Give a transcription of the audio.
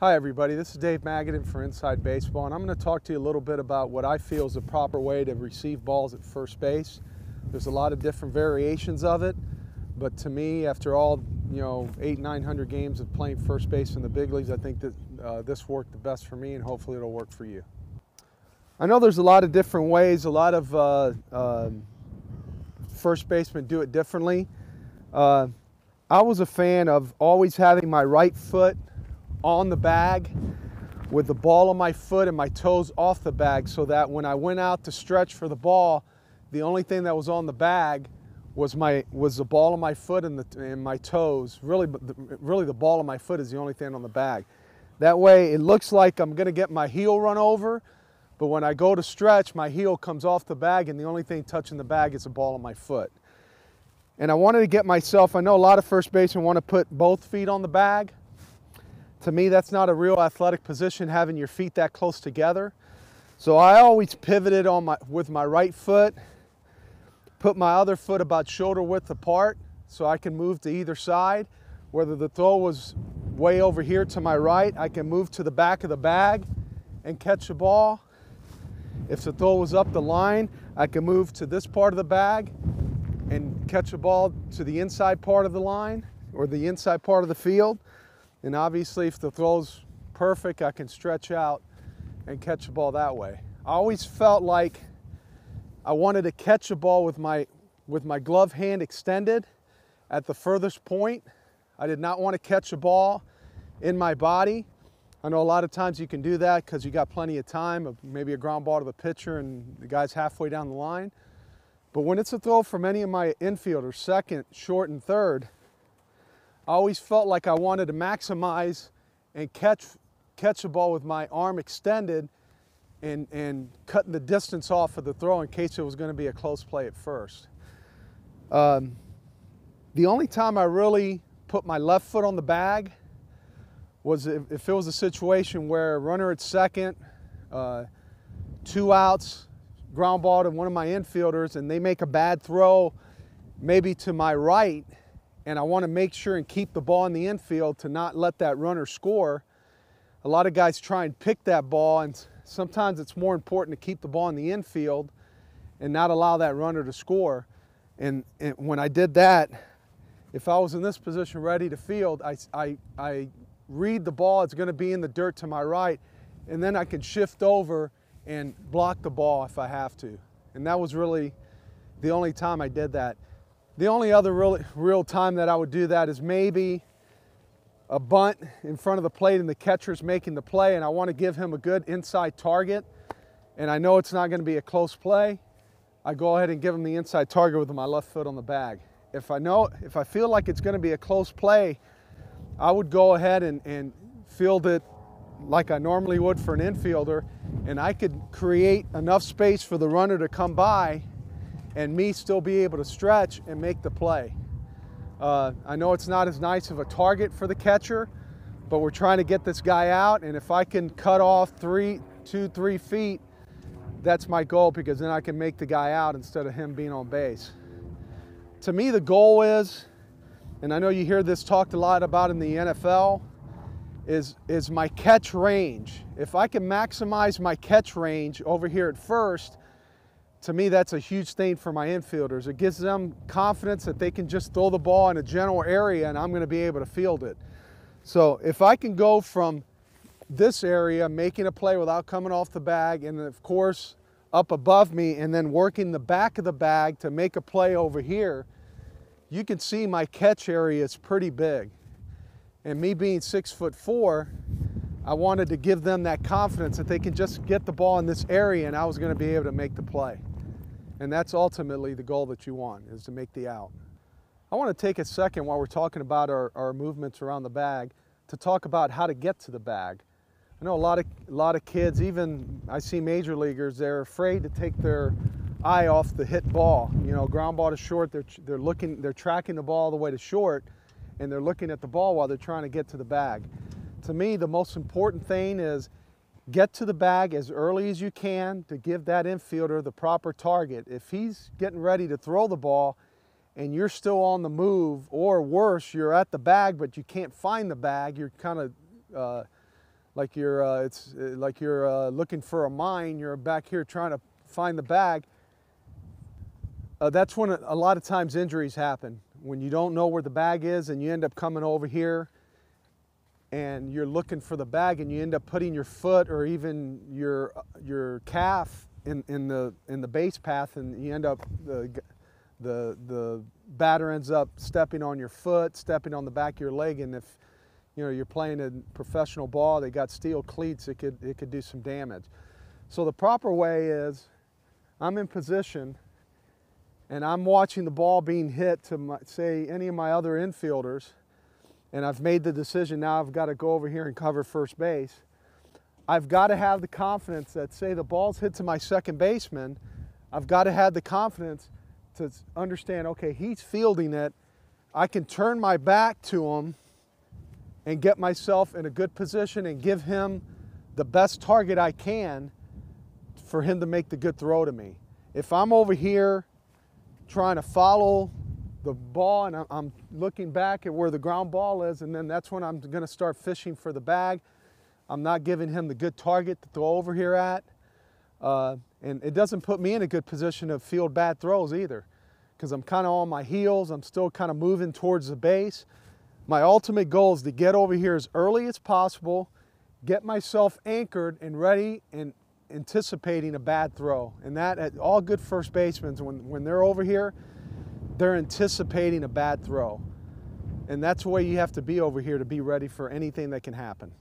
Hi everybody, this is Dave Magadan for Inside Baseball and I'm going to talk to you a little bit about what I feel is the proper way to receive balls at first base. There's a lot of different variations of it, but to me, after all, you know, eight, 900 games of playing first base in the big leagues, I think that uh, this worked the best for me and hopefully it'll work for you. I know there's a lot of different ways, a lot of uh, uh, first basemen do it differently. Uh, I was a fan of always having my right foot on the bag with the ball on my foot and my toes off the bag so that when I went out to stretch for the ball, the only thing that was on the bag was my was the ball on my foot and, the, and my toes. Really, really the ball on my foot is the only thing on the bag. That way it looks like I'm gonna get my heel run over, but when I go to stretch, my heel comes off the bag and the only thing touching the bag is the ball on my foot. And I wanted to get myself, I know a lot of first basemen want to put both feet on the bag. To me, that's not a real athletic position, having your feet that close together. So I always pivoted on my, with my right foot, put my other foot about shoulder width apart so I can move to either side. Whether the throw was way over here to my right, I can move to the back of the bag and catch the ball. If the throw was up the line, I can move to this part of the bag and catch a ball to the inside part of the line or the inside part of the field. And obviously, if the throw's perfect, I can stretch out and catch the ball that way. I always felt like I wanted to catch a ball with my, with my glove hand extended at the furthest point. I did not want to catch a ball in my body. I know a lot of times you can do that because you got plenty of time, maybe a ground ball to the pitcher and the guy's halfway down the line. But when it's a throw from any of my infielders, second, short, and third, I always felt like I wanted to maximize and catch, catch a ball with my arm extended and, and cutting the distance off of the throw in case it was going to be a close play at first. Um, the only time I really put my left foot on the bag was if, if it was a situation where a runner at second, uh, two outs, ground ball to one of my infielders, and they make a bad throw maybe to my right, and I want to make sure and keep the ball in the infield to not let that runner score. A lot of guys try and pick that ball, and sometimes it's more important to keep the ball in the infield and not allow that runner to score. And, and when I did that, if I was in this position ready to field, I, I, I read the ball, it's going to be in the dirt to my right, and then I can shift over and block the ball if I have to. And that was really the only time I did that. The only other real, real time that I would do that is maybe a bunt in front of the plate and the catcher's making the play and I want to give him a good inside target and I know it's not going to be a close play. I go ahead and give him the inside target with my left foot on the bag. If I know, if I feel like it's going to be a close play, I would go ahead and, and field it like I normally would for an infielder and I could create enough space for the runner to come by and me still be able to stretch and make the play. Uh, I know it's not as nice of a target for the catcher, but we're trying to get this guy out, and if I can cut off three, two, three feet, that's my goal because then I can make the guy out instead of him being on base. To me, the goal is, and I know you hear this talked a lot about in the NFL, is, is my catch range. If I can maximize my catch range over here at first, to me, that's a huge thing for my infielders. It gives them confidence that they can just throw the ball in a general area and I'm going to be able to field it. So if I can go from this area, making a play without coming off the bag, and of course up above me, and then working the back of the bag to make a play over here, you can see my catch area is pretty big. And me being six foot four, I wanted to give them that confidence that they can just get the ball in this area and I was going to be able to make the play. And that's ultimately the goal that you want, is to make the out. I want to take a second while we're talking about our, our movements around the bag to talk about how to get to the bag. I know a lot of, a lot of kids, even I see major leaguers, they're afraid to take their eye off the hit ball. You know, ground ball to short, they're, they're looking, they're tracking the ball all the way to short and they're looking at the ball while they're trying to get to the bag. To me, the most important thing is get to the bag as early as you can to give that infielder the proper target. If he's getting ready to throw the ball and you're still on the move, or worse, you're at the bag but you can't find the bag, you're kind of uh, like you're uh, it's uh, like you're uh, looking for a mine. You're back here trying to find the bag. Uh, that's when a lot of times injuries happen when you don't know where the bag is and you end up coming over here and you're looking for the bag and you end up putting your foot or even your uh, your calf in, in the in the base path and you end up the the the batter ends up stepping on your foot, stepping on the back of your leg, and if you know you're playing a professional ball, they got steel cleats, it could it could do some damage. So the proper way is I'm in position and I'm watching the ball being hit to my, say any of my other infielders and I've made the decision now I've got to go over here and cover first base. I've got to have the confidence that say the ball's hit to my second baseman, I've got to have the confidence to understand, okay, he's fielding it. I can turn my back to him and get myself in a good position and give him the best target I can for him to make the good throw to me. If I'm over here trying to follow the ball and I'm looking back at where the ground ball is, and then that's when I'm going to start fishing for the bag. I'm not giving him the good target to throw over here at. Uh, and it doesn't put me in a good position to field bad throws either because I'm kind of on my heels. I'm still kind of moving towards the base. My ultimate goal is to get over here as early as possible, get myself anchored and ready and anticipating a bad throw. And that, at all good first basemen, when, when they're over here, they're anticipating a bad throw. And that's the way you have to be over here to be ready for anything that can happen.